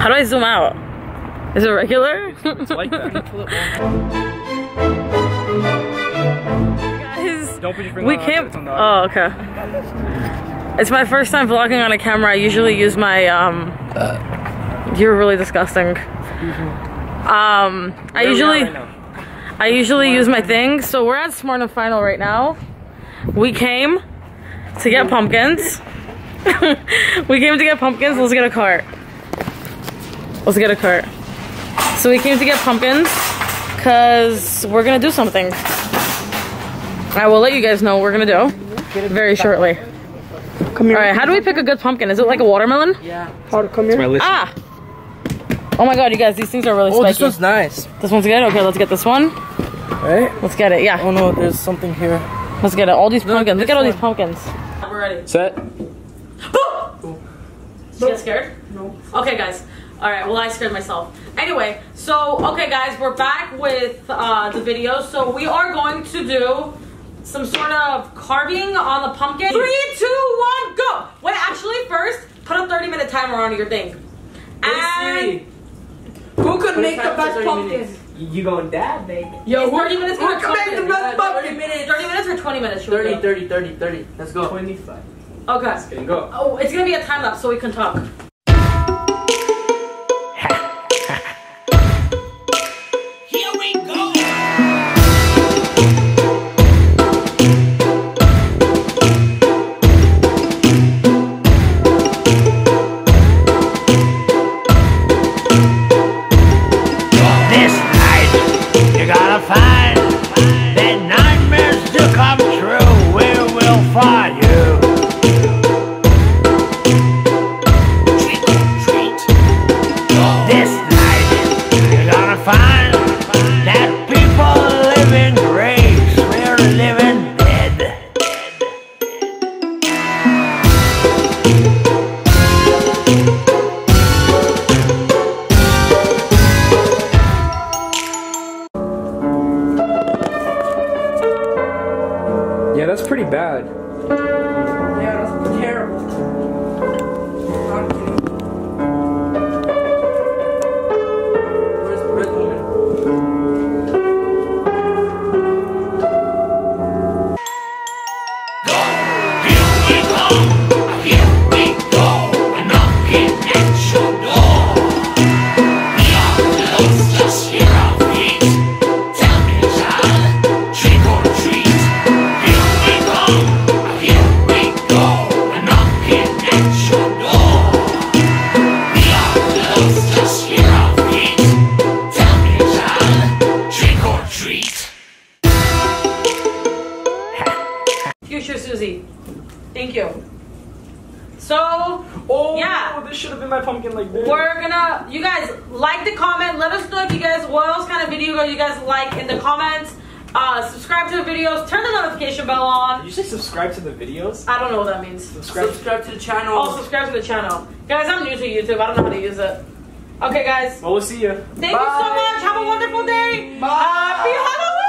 How do I zoom out? Is it regular? It's like that. Guys, Don't put your finger we can't. it's on the audio. Oh, okay. It's my first time vlogging on a camera. I usually use my um. You're really disgusting. Um, I Where we at usually. I usually use my thing. So we're at Smart and Final right now. We came to get pumpkins. we came to get pumpkins. Let's get a cart. Let's get a cart. So we came to get pumpkins because we're gonna do something. I will let you guys know what we're gonna do very shortly. Come here. All right, how do we pick a good pumpkin? Is it like a watermelon? Yeah. How to come here? My. Ah! Oh my god, you guys, these things are really Oh, this one's nice. This one's good? Okay, let's get this one. Right? Let's get it, yeah. Oh no, there's something here. Let's get it. All these pumpkins. Look this at all these pumpkins. We're ready. Set. Did you get scared? No. Okay, guys. All right. Well, I scared myself. Anyway, so okay, guys, we're back with uh, the video. So we are going to do some sort of carving on the pumpkin. Three, two, one, go. Wait, actually, first put a 30 minute timer on your thing. And Who could make the best pumpkin? You going dad, baby. Yo, Is 30 minutes who gonna can make the pumpkin? best 30 pumpkin? minutes. 30 minutes or 20 minutes? should 30, 30, 30, 30. Let's go. 25. Okay. Okay, go. Oh, it's gonna be a time lapse so we can talk. You that's pretty bad. Thank you. So, Oh, Yeah. this should have been my pumpkin like this. we're gonna, you guys like the comment. Let us know if you guys, what else kind of video you guys like in the comments. Uh, subscribe to the videos. Turn the notification bell Did on. you say subscribe to the videos? I don't know what that means. Subscribe. Subscribe to the channel. Oh, subscribe to the channel. Guys, I'm new to YouTube. I don't know how to use it. Okay, guys. Well, we'll see you. Thank you so much. Have a wonderful day. Happy Halloween.